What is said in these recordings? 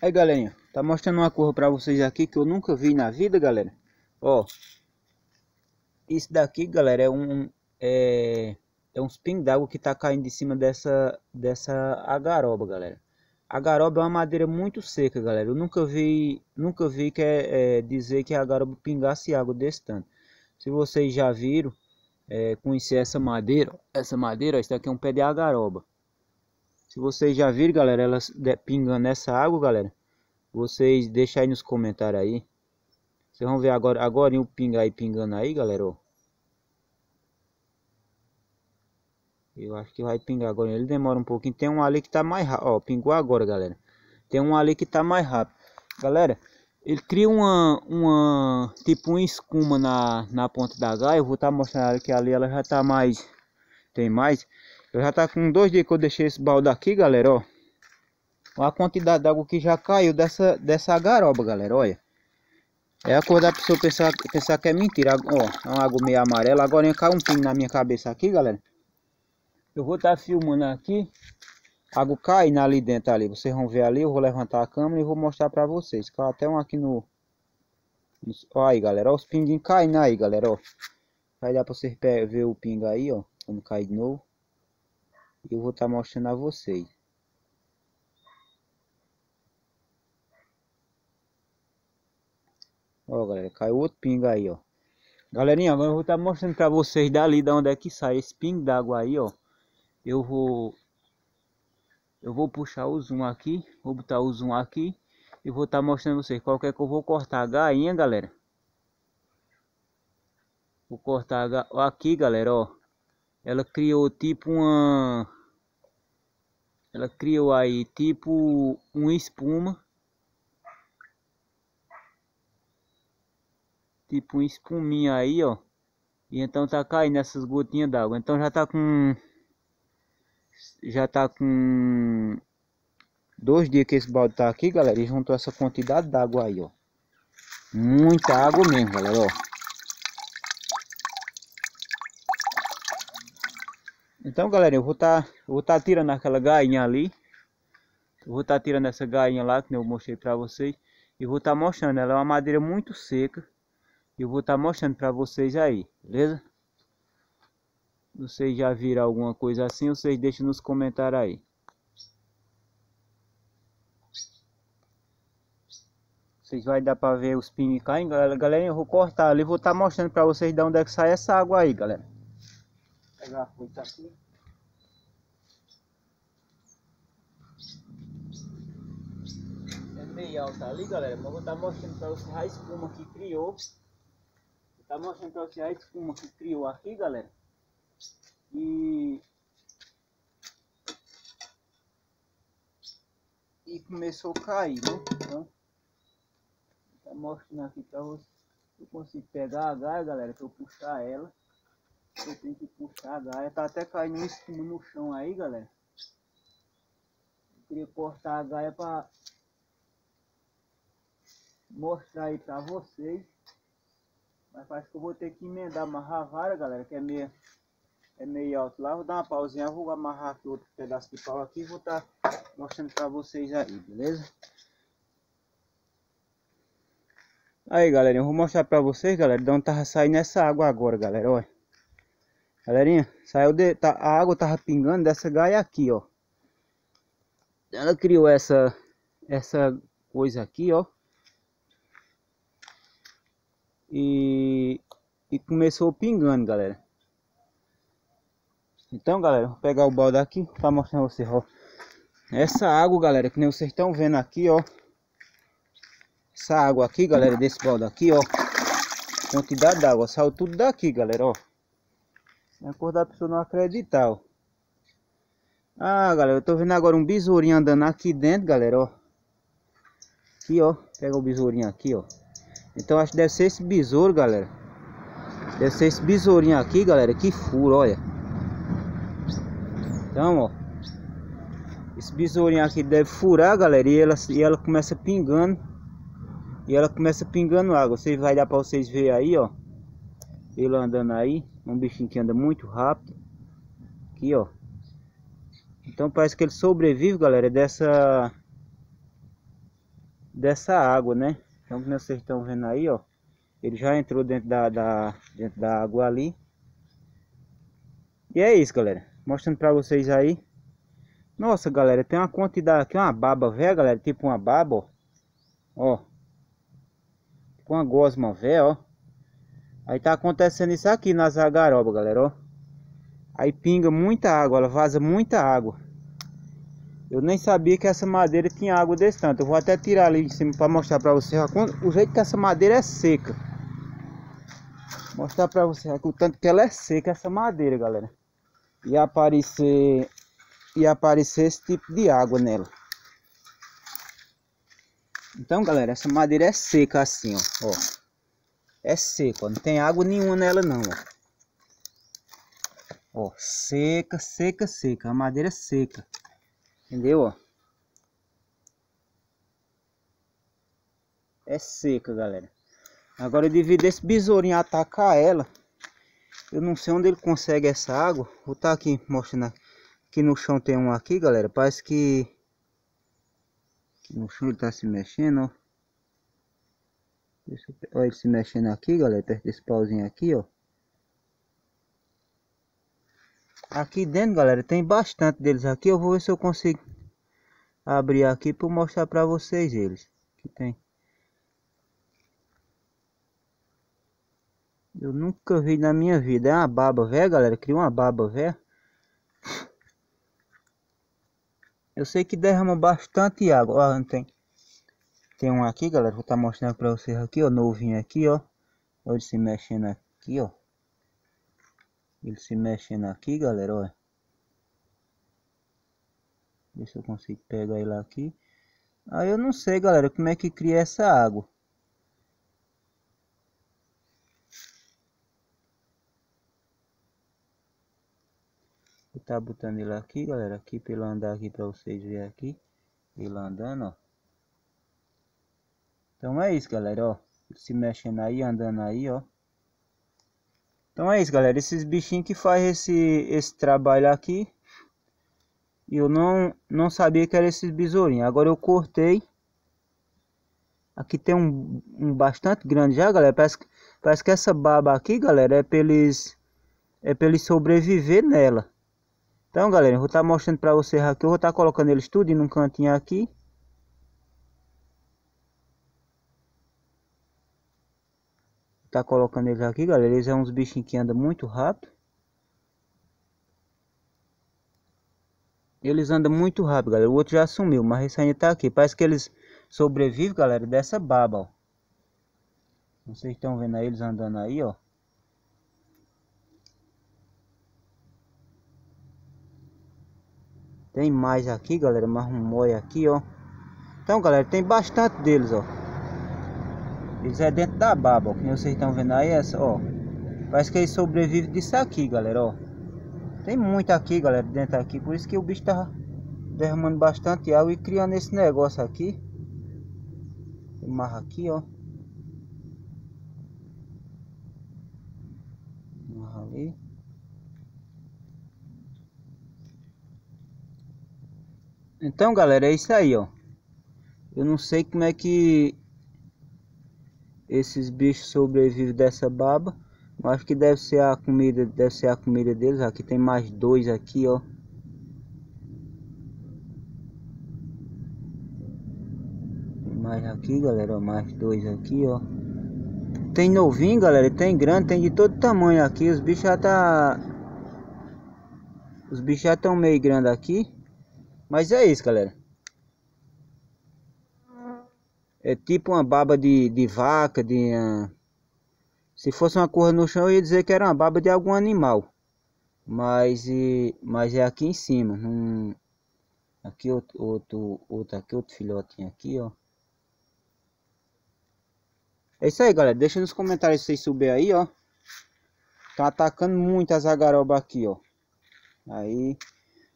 Aí galerinha, tá mostrando uma coisa pra vocês aqui que eu nunca vi na vida galera. Ó Isso daqui galera é um É, é uns pingos d'água que tá caindo de cima dessa Dessa agaroba galera. A garoba é uma madeira muito seca galera. Eu nunca vi Nunca vi que é, é dizer que a garoba pingasse água desse tanto. Se vocês já viram é, Conhecer essa madeira Essa madeira, isso daqui é um pé de agaroba se vocês já viram, galera, elas pingando nessa água, galera, vocês deixam aí nos comentários aí. Vocês vão ver agora, agora o pinga aí pingando aí, galera, ó. Eu acho que vai pingar agora. Ele demora um pouquinho. Tem um ali que tá mais rápido. Ó, pingou agora, galera. Tem um ali que tá mais rápido. Galera, ele cria uma, uma tipo uma escuma na, na ponta da gaia. Eu vou estar tá mostrando que ali ela já tá mais. Tem mais. Eu já tá com dois dias que eu deixei esse balde aqui, galera, ó. Olha a quantidade d'água que já caiu dessa, dessa garoba, galera, olha. É a cor da pessoa pensar, pensar que é mentira. Ó, é uma água meio amarela. Agora cai um pingo na minha cabeça aqui, galera. Eu vou estar tá filmando aqui. A água caindo ali dentro ali. Vocês vão ver ali. Eu vou levantar a câmera e vou mostrar pra vocês. Caiu até um aqui no... Olha aí, galera. Olha os pinguinhos caindo aí, galera, ó. Vai dar pra vocês ver o pingo aí, ó. Quando cai de novo eu vou estar tá mostrando a vocês. Ó, galera, caiu outro pingo aí, ó. Galerinha, agora eu vou estar tá mostrando para vocês dali da onde é que sai esse pingo d'água aí, ó. Eu vou eu vou puxar o zoom aqui, vou botar o zoom aqui e vou estar tá mostrando vocês qual que eu vou cortar a gainha, galera. Vou cortar a... aqui, galera, ó. Ela criou tipo uma ela criou aí tipo uma espuma. Tipo uma espuminha aí ó. E então tá caindo essas gotinhas d'água. Então já tá com já tá com dois dias que esse balde tá aqui galera e juntou essa quantidade d'água aí ó. Muita água mesmo galera ó Então, galera, eu vou estar tá, vou tá tirando aquela gainha ali. Eu vou estar tá tirando essa gainha lá que eu mostrei para vocês. E vou estar tá mostrando, ela é uma madeira muito seca. E eu vou estar tá mostrando para vocês aí, beleza? Vocês já viram alguma coisa assim, vocês deixem nos comentários aí. Vocês vai dar para ver os pinos caindo, galera. Galera, eu vou cortar ali, vou estar tá mostrando para vocês de onde é que sai essa água aí, galera pegar a foice aqui. É meio alta ali, galera, mas vou estar tá mostrando para vocês a espuma que criou. Vou estar tá mostrando para vocês a espuma que criou aqui, galera. E... E começou a cair, né? Então, tá mostrando aqui para vocês. Eu consigo pegar a galera, para eu puxar ela. Eu tenho que puxar a gaia. Tá até caindo um espuma no chão aí, galera. Eu queria cortar a gaia para mostrar aí para vocês. Mas parece que eu vou ter que emendar, amarrar a vara, galera, que é meio, é meio alto lá. Vou dar uma pausinha, vou amarrar aqui outro pedaço de pau aqui e vou estar tá mostrando para vocês aí, beleza? Aí, galera, eu vou mostrar para vocês, galera, de onde tava saindo essa água agora, galera, olha. Galerinha, saiu de, tá, a água tava pingando dessa gaia aqui, ó. Ela criou essa essa coisa aqui, ó. E, e começou pingando, galera. Então, galera, vou pegar o balde aqui para mostrar vocês, ó. Essa água, galera, que nem vocês estão vendo aqui, ó. Essa água aqui, galera, desse balde aqui, ó. Quantidade d'água, saiu tudo daqui, galera, ó. Cor da pessoa não acreditar, ó. Ah, galera, eu tô vendo agora um besourinho andando aqui dentro, galera, ó. Aqui, ó. Pega o besourinho aqui, ó. Então acho que deve ser esse besouro, galera. Deve ser esse besourinho aqui, galera, que fura, olha. Então, ó. Esse besourinho aqui deve furar, galera, e ela, e ela começa pingando. E ela começa pingando água. Vocês vai dar para vocês verem aí, ó. Ele andando aí. Um bichinho que anda muito rápido. Aqui, ó. Então parece que ele sobrevive, galera, dessa... dessa água, né? Então, como vocês estão vendo aí, ó. Ele já entrou dentro da, da, dentro da água ali. E é isso, galera. Mostrando pra vocês aí. Nossa, galera, tem uma quantidade aqui, uma baba velha, galera. Tipo uma baba, ó. Ó. Tipo uma gosma velha, ó. Aí tá acontecendo isso aqui nas agarobas, galera, ó. Aí pinga muita água, ela vaza muita água. Eu nem sabia que essa madeira tinha água desse tanto. Eu vou até tirar ali em cima para mostrar para vocês o jeito que essa madeira é seca. Mostrar para aqui o tanto que ela é seca essa madeira, galera. E aparecer e aparecer esse tipo de água nela. Então, galera, essa madeira é seca assim, ó. ó. É seca, ó. não tem água nenhuma nela não, ó. Ó, seca, seca, seca. A madeira é seca. Entendeu, ó? É seca, galera. Agora, devido a esse besourinho atacar ela, eu não sei onde ele consegue essa água. Vou estar tá aqui mostrando aqui no chão tem um aqui, galera. Parece que aqui no chão ele tá se mexendo, ó. Olha ele se mexendo aqui, galera, perto desse pauzinho aqui, ó. Aqui dentro, galera, tem bastante deles aqui. Eu vou ver se eu consigo abrir aqui para mostrar para vocês eles. Que tem. Eu nunca vi na minha vida. É uma baba velha, galera. Criou uma baba velha. Eu sei que derrama bastante água. Ó, tem. Tem um aqui, galera. Vou estar tá mostrando para vocês aqui, ó. Novinho aqui, ó. Olha ele se mexendo aqui, ó. Ele se mexendo aqui, galera, olha. Ver se eu consigo pegar ele aqui. Aí eu não sei, galera, como é que cria essa água. Vou tá botando ele aqui, galera, aqui ele andar aqui para vocês verem aqui. Ele andando, ó. Então é isso, galera, ó. Se mexendo aí, andando aí, ó. Então é isso, galera. Esses bichinhos que faz esse, esse trabalho aqui. Eu não, não sabia que era esses besourinhos. Agora eu cortei. Aqui tem um, um bastante grande já, galera. Parece, parece que essa baba aqui, galera, é para eles, é pra eles sobreviver nela. Então, galera, eu vou estar tá mostrando para vocês aqui. Eu vou estar tá colocando eles tudo em um cantinho aqui. Tá colocando eles aqui, galera. Eles são uns bichinhos que andam muito rápido. Eles andam muito rápido, galera. O outro já sumiu, mas esse ainda tá aqui. Parece que eles sobrevivem, galera, dessa baba, ó. Vocês estão vendo aí eles andando aí, ó. Tem mais aqui, galera. Mais um mói aqui, ó. Então, galera, tem bastante deles, ó. Eles é dentro da baba, ó. Que vocês estão vendo aí, essa, ó. Parece que eles sobrevivem disso aqui, galera, ó. Tem muito aqui, galera, dentro aqui. Por isso que o bicho tá derramando bastante água e criando esse negócio aqui. Mais aqui, ó. Marra ali. Então, galera, é isso aí, ó. Eu não sei como é que esses bichos sobrevivem dessa baba. Acho que deve ser a comida, deve ser a comida deles. Aqui tem mais dois aqui, ó. Tem mais aqui, galera, mais dois aqui, ó. Tem novinho, galera, tem grande, tem de todo tamanho aqui. Os bichos já tá Os bichos já estão meio grandes aqui. Mas é isso, galera. É tipo uma baba de, de vaca, de... Uh, se fosse uma cor no chão, eu ia dizer que era uma baba de algum animal. Mas, e, mas é aqui em cima. Hum, aqui outro, outro, outro, aqui outro filhotinho aqui, ó. É isso aí, galera. Deixa nos comentários se vocês subir aí, ó. Estão atacando muito as agarobas aqui, ó. Aí,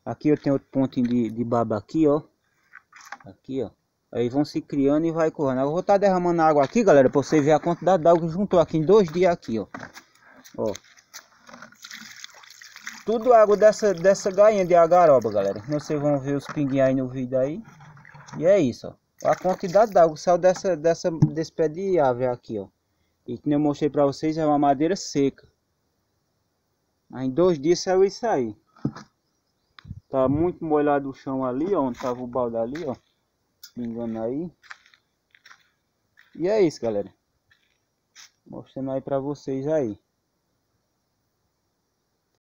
aqui eu tenho outro pontinho de, de baba aqui, ó. Aqui, ó. Aí vão se criando e vai correndo. Eu vou estar tá derramando água aqui, galera, para você ver a quantidade d'água que juntou aqui em dois dias aqui, ó. Ó. Tudo água dessa, dessa gainha de agaroba, galera. Vocês vão ver os pinguinhos aí no vídeo aí. E é isso, ó. A quantidade d'água que saiu dessa, dessa, desse pé de ave aqui, ó. E que eu mostrei para vocês, é uma madeira seca. Aí em dois dias saiu isso aí. Tá muito molhado o chão ali, ó. Onde tava o balde ali, ó pingando aí. E é isso, galera. Mostrando aí pra vocês aí.